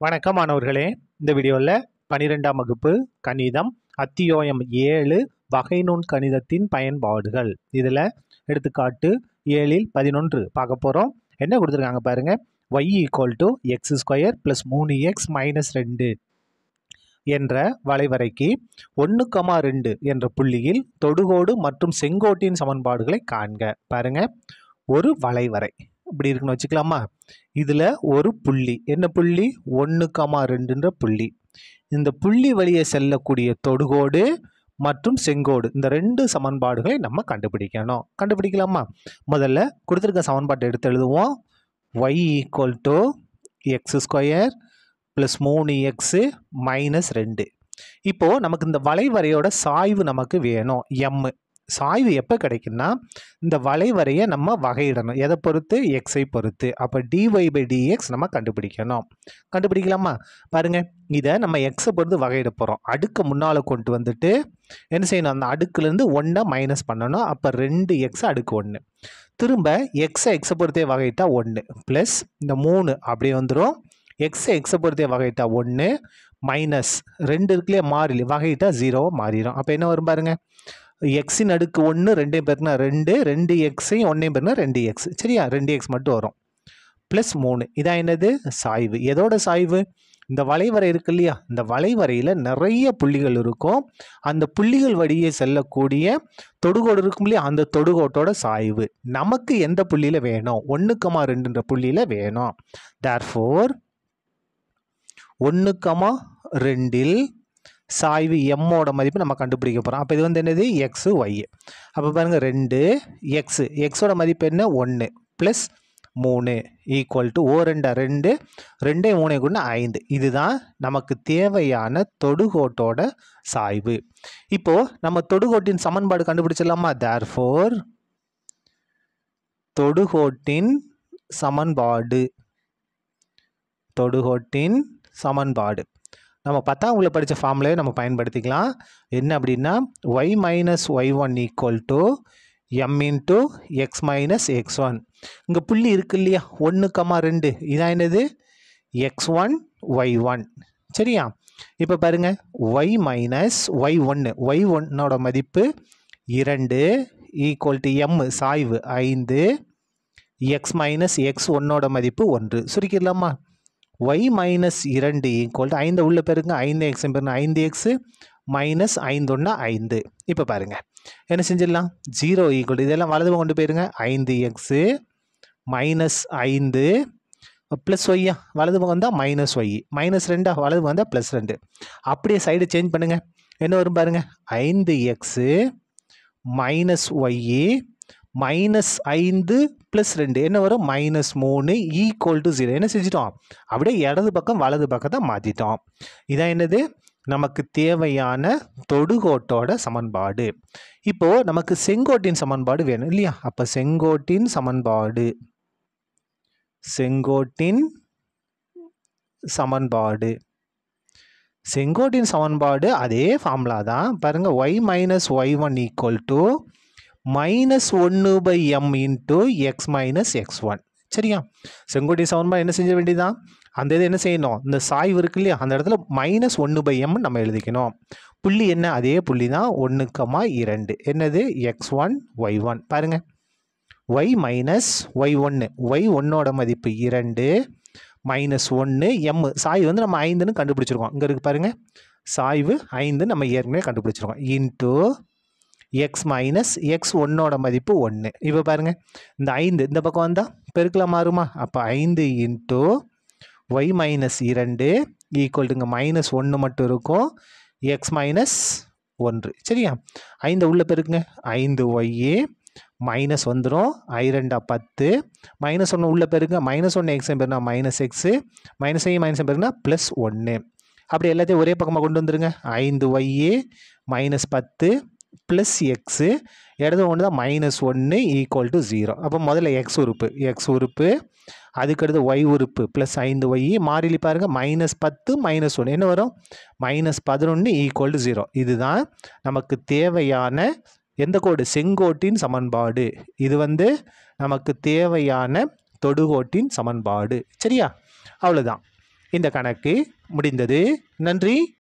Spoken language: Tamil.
வணக்கம் மாணவர்களே. இந்த வீடியோவில் பன்னிரெண்டாம் வகுப்பு கணிதம் அத்தியோயம் ஏழு வகை நுண் கணிதத்தின் பயன்பாடுகள். இதில் எடுத்துக்காட்டு ஏழில் பதினொன்று பார்க்க போகிறோம் என்ன கொடுத்துருக்காங்க பாருங்கள் y equal to x square plus மூணு எக்ஸ் மைனஸ் ரெண்டு என்ற வளைவரைக்கு ஒன்று கமா ரெண்டு என்ற புள்ளியில் தொடுகோடு மற்றும் செங்கோட்டின் சமன்பாடுகளை காண்க. பாருங்கள் ஒரு வளைவரை. இப்படி இருக்குன்னு வச்சுக்கலாமா? இதில் ஒரு புள்ளி. என்ன புள்ளி? ஒன்று கமா ரெண்டுன்ற புள்ளி. இந்த புள்ளி வழியே செல்லக்கூடிய தொடுகோடு மற்றும் செங்கோடு. இந்த ரெண்டு சமன்பாடுகளை நம்ம கண்டுபிடிக்கணும். கண்டுபிடிக்கலாமா? முதல்ல கொடுத்துருக்க சமன்பாட்டை எடுத்து எழுதுவோம். Y equal to x square plus மூணு எக்ஸு மைனஸ் ரெண்டு. இப்போது நமக்கு இந்த வளைவரையோட சாய்வு நமக்கு வேணும். எம்மு சாய்வு எப்போ கிடைக்குன்னா இந்த வளைவரையை நம்ம வகையிடணும். எதை பொறுத்து? எக்ஸை பொறுத்து. அப்போ டிஒய் பை டிஎக்ஸ் நம்ம கண்டுபிடிக்கணும். கண்டுபிடிக்கலாமா? பாருங்கள் இதை நம்ம எக்ஸை பொறுத்து வகையிட போகிறோம் அடுக்கு முன்னால் கொண்டு வந்துட்டு என்ன செய்யணும்? அந்த அடுக்குலேருந்து ஒன்றை மைனஸ் பண்ணணும். அப்போ ரெண்டு எக்ஸ் அடுக்கு ஒன்று திரும்ப எக்ஸை எக்ஸை பொறுத்தே வகையிட்டால் ஒன்று ப்ளஸ் இந்த மூணு அப்படியே வந்துடும் எக்ஸை எக்ஸை பொறுத்தே வகையிட்டா ஒன்று மைனஸ் ரெண்டு இருக்குல்லையே? மாறிலி. வகையிட்டா ஜீரோவாக மாறிடும். அப்போ என்ன வரும் பாருங்கள் எக்ஸின் அடுக்கு ஒன்று ரெண்டையும் பேருக்குனா ரெண்டு ரெண்டு எக்ஸையும் ஒன்றையும் பேருக்குனா ரெண்டு எக்ஸ் சரியா? ரெண்டு எக்ஸ் மட்டும் வரும். ப்ளஸ் மூணு. இதான் என்னது? சாய்வு. எதோட சாய்வு? இந்த வளைவரை இருக்கு இல்லையா? இந்த வளைவரையில் நிறைய புள்ளிகள் இருக்கும். அந்த புள்ளிகள் வழியே செல்லக்கூடிய தொடுகோடு இருக்கும் இல்லையா? அந்த தொடுகோட்டோட சாய்வு. நமக்கு எந்த புள்ளியில் வேணும்? ஒன்றுக்கமா ரெண்டுன்ற புள்ளியில் வேணும். தேர்ஃபோர் ஒன்று கமா ரெண்டில் சாய்வு எம்மோட மதிப்பு நம்ம கண்டுபிடிக்க போகிறோம் அப்போ இது வந்து என்னது? எக்ஸு ஒய் அப்போ பாருங்கள் ரெண்டு எக்ஸு எக்ஸோட மதிப்பு என்ன? ஒன்று ப்ளஸ் மூணு ஈக்குவல் டு ஓ ரெண்டா? ரெண்டு. ரெண்டே மூணே கொண்டு ஐந்து. இதுதான் நமக்கு தேவையான தொடுகோட்டோட சாய்வு. இப்போது நம்ம தொடுகோட்டின் சமன்பாடு கண்டுபிடிச்சிடலாமா? தேர்ஃபோர் தொடுகோட்டின் சமன்பாடு. தொடுகோட்டின் சமன்பாடு. நம்ம பத்தாம் உள்ள படித்த ஃபார்முலையை நம்ம பயன்படுத்திக்கலாம். என்ன அப்படின்னா y minus y one equal to m into x minus x one இங்கே புள்ளி இருக்கு இல்லையா? ஒன்று கமா ரெண்டு. இதான் என்னது? எக்ஸ் ஒன் ஒய் ஒன் சரியா? இப்போ பாருங்க. ஒய் மைனஸ் ஒய் ஒன்று ஒய் ஒன்னோட மதிப்பு இரண்டு ஈக்குவல் டு எம் சாய்வு ஐந்து எக்ஸ் மைனஸ் எக்ஸ் ஒன்னோட மதிப்பு ஒன்று. சுருக்கிடலாமா? ஒய் மைனஸ் இரண்டு ஈக்குவல் டு ஐந்து உள்ள பெருங்க ஐந்து எக்ஸ் பேருங்க ஐந்து எக்ஸு மைனஸ் ஐந்து ஒன்று ஐந்து. இப்போ பாருங்கள் என்ன செஞ்சிடலாம்? ஜீரோ ஈக்குவல் இதெல்லாம் வலது கொண்டு போயிருங்க ஐந்து எக்ஸு மைனஸ் ஐந்து ப்ளஸ் ஒய்யா வலது பக்கம் வந்தால் மைனஸ் ஒய் மைனஸ் ரெண்டா? வலது பக்கம் வந்தால் ப்ளஸ் ரெண்டு. அப்படியே சைடு சேஞ்ச் பண்ணுங்கள் என்ன வரும் பாருங்கள் ஐந்து எக்ஸு மைனஸ் ஒய்யி மைனஸ் ஐந்து ப்ளஸ் ரெண்டு. என்ன வரும்? மைனஸ் மூணு ஈக்குவல் டு ஜீரோ என்ன செஞ்சிட்டோம்? அப்படியே இடது பக்கம் வலது பக்கத்தை மாற்றிட்டோம் இதான் என்னது? நமக்கு தேவையான தொடுகோட்டோட சமன்பாடு. இப்போது நமக்கு செங்கோட்டின் சமன்பாடு வேணும் இல்லையா? அப்போ செங்கோட்டின் சமன்பாடு. செங்கோட்டின் சமன்பாடு. செங்கோட்டின் சமன்பாடு அதே ஃபார்முலா தான். பாருங்கள் y minus y one equal to minus ஒன்று by m into x minus x one சரியா? செங்குட்டி சமன்பாடு என்ன செஞ்ச வேண்டியதான் அந்த இது என்ன செய்யணும்? இந்த சாய்வு இருக்கு இல்லையா? அந்த இடத்துல மைனஸ் ஒன்று பை எம் நம்ம எழுதிக்கணும். புள்ளி என்ன? அதே புள்ளி தான் ஒன்றுக்கமா இரண்டு. என்னது? எக்ஸ் ஒன் ஒய் ஒன் பாருங்கள் ஒய் மைனஸ் ஒய் ஒன்று ஒய் ஒன்னோட மதிப்பு இரண்டு. மைனஸ் ஒன்று எம் சாய்வு வந்து நம்ம ஐந்துன்னு கண்டுபிடிச்சிருக்கோம். இங்கே இருக்குது பாருங்கள் சாய்வு ஐந்து நம்ம ஏற்கனவே கண்டுபிடிச்சிருக்கோம். இன்ட்டு எக்ஸ் மைனஸ் எக்ஸ் ஒன்னோட மதிப்பு ஒன்று இப்போ பாருங்கள் இந்த ஐந்து இந்த பக்கம் வந்தால் பெருக்கலாம் மாறுமா? அப்போ ஐந்து இன்ட்டு ஒய் மைனஸ் இரண்டு ஈக்குவல்டுங்க மைனஸ் ஒன்று மட்டும் இருக்கும். எக்ஸ் மைனஸ் ஒன்று. சரியா? ஐந்து உள்ளே பெருக்குங்க. ஐந்து ஒய்யே மைனஸ் வந்துடும் ஐரெண்டா பத்து. மைனஸ் ஒன்று உள்ளே பெருங்க மைனஸ் ஒன்று எக்ஸ் பெருனா மைனஸ் எக்ஸு மைனஸ் ஐ மைனஸ் பெருனா ப்ளஸ் ஒன்று அப்படி எல்லாத்தையும் ஒரே பக்கமாக கொண்டு வந்துருங்க. ஐந்து ஒய்யே மைனஸ் பத்து. ப்ளஸ் எக்ஸு இடது ஒன்று தான் மைனஸ் ஒன்று ஈக்குவல் டு ஜீரோ அப்போ முதல்ல எக்ஸ் உறுப்பு. எக்ஸ் உறுப்பு அதுக்கடுத்து ஒய் உறுப்பு ப்ளஸ் ஐந்து ஒய் மாறிலி பாருங்கள் மைனஸ் பத்து மைனஸ் ஒன்று என்ன வரும்? மைனஸ் பதினொன்று ஈக்குவல் டு ஜீரோ இதுதான் நமக்கு தேவையான எந்த கோடு? செங்கோட்டின் சமன்பாடு. இது வந்து நமக்கு தேவையான தொடுகோட்டின் சமன்பாடு. சரியா? அவ்வளோதான் இந்த கணக்கு முடிந்தது. நன்றி.